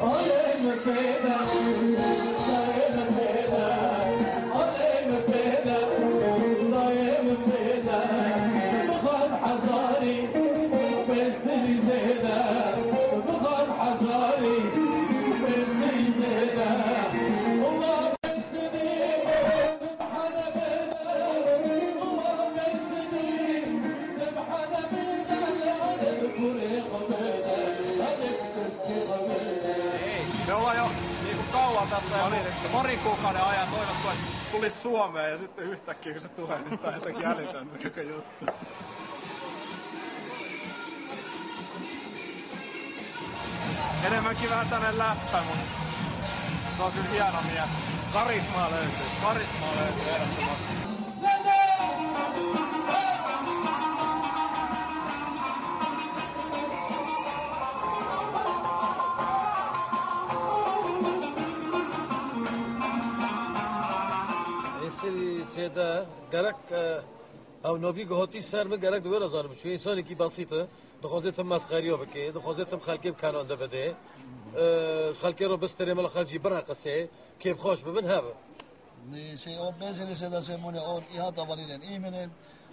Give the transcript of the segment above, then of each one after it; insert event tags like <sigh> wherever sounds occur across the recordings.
Ole me queda, sabe me queda. Kauan tässä jo parin kuukauden ajan toivottu, että tulisi Suomeen ja sitten yhtäkkiä kun se tulee, niin on jotenkin älytöntä koko juttu. Enemmänkin vähän tänne läppä, mutta se on kyllä hieno mies. Karismaa löytyy. Karismaa löytyy ehdottomasti. نسل سيدا آه، قرك أو نوفي قهوتي سر من قرك دوير ازار بشو انساني كي بسيطة دخوزيتم مسخريو بكي دخوزيتم خلقي بكاران دبده آه، خلقي رو بستري مال خلجي برا قصي كيف خوش ببن هذا سي أو بيزل سيدا سيموني اون ايهاتا والدين ايمنين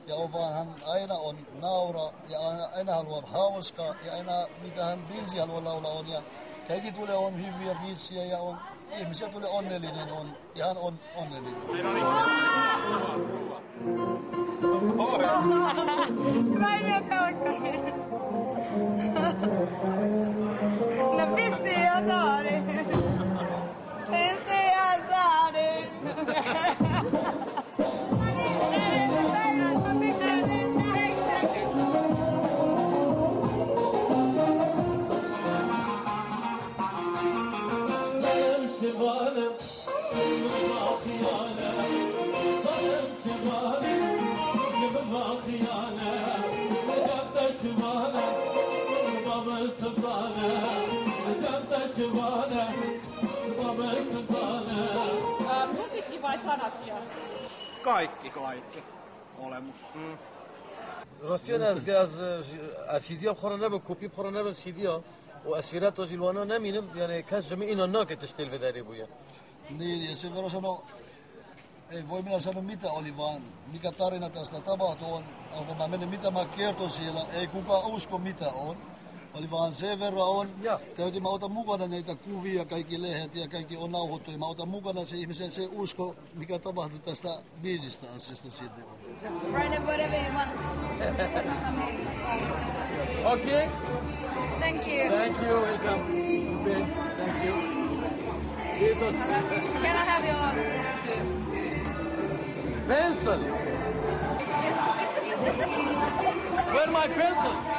يا أوبان هن أين أون ناورا يا أين هلوا هاوسكا يا أين ميدا هن بيزي أون تولي أون هي أون ihmisiä tulee onnellinen on ihan on onnellinen. Raine Pelkkonen. Musiikki vai sanat jo? Kaikki, kaikki. Olemus. Mm. ڕاستیان ئەس گاز ئاسیدیا بخۆڕە نەبە کوپی بخۆڕە نەبن سیدیا و ئەسیرات تۆژیلوانە نامینم یانێ کەس ژمە ئینە ناکە تشتێل vedari بووە Niin ja sen verran sanoo, ei voi minä sanoa mitä oli vaan, mikä tarina tästä tapahtui on, onko mä mennyt mitä mä kertoin siellä, ei kukaan usko mitä on. Oli vaan sen verran on, Ja. täytyy mä otan mukana näitä kuvia, kaikki lehdet ja kaikki on nauhoittu. Ja mä otan mukana se ihmisen se usko, mikä tapahtui tästä biisistä asiasta sinne want. <laughs> Okej, Thank you. thank you, welcome. Okay, thank you. Kiitos. Can I have your Pencil. Where my pencils?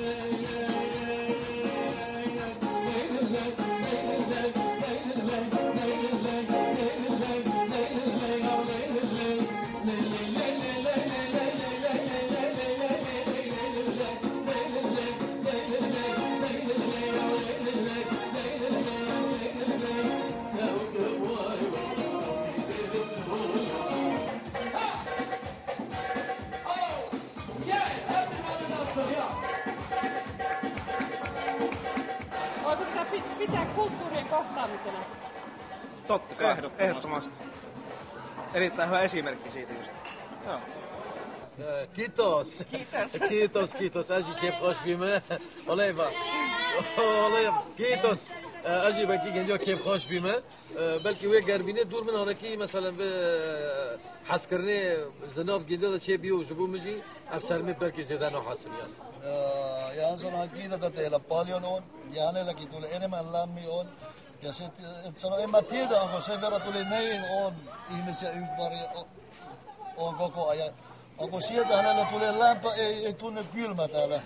kulttuurien kohtaamisena? Totta kai. Ehdottomasti. Ehdottomasti. Erittäin hyvä esimerkki siitä just. Joo. Kiitos. Kiitos, kiitos. Kiitos. Aji kep hoş bime. Belki ve gerbine آه، اجيبك عندي كيف خوش بما آه، بلكي وي قربيني دور من هناك مثلا آه، حسكرني زناف جديده تشي بيو جبو مجي افسر مي بلكي نو حاسم يعني يا زنا جديده تلا باليونون يعني لكي تقول أنا ما لامي اون يا سيت أنسان إما تيدا أو سيفرا تقول نين اون يمسي يفري اون كوكو ايا أو سيدا هنا تقول لامبا اي تون كيل مثلا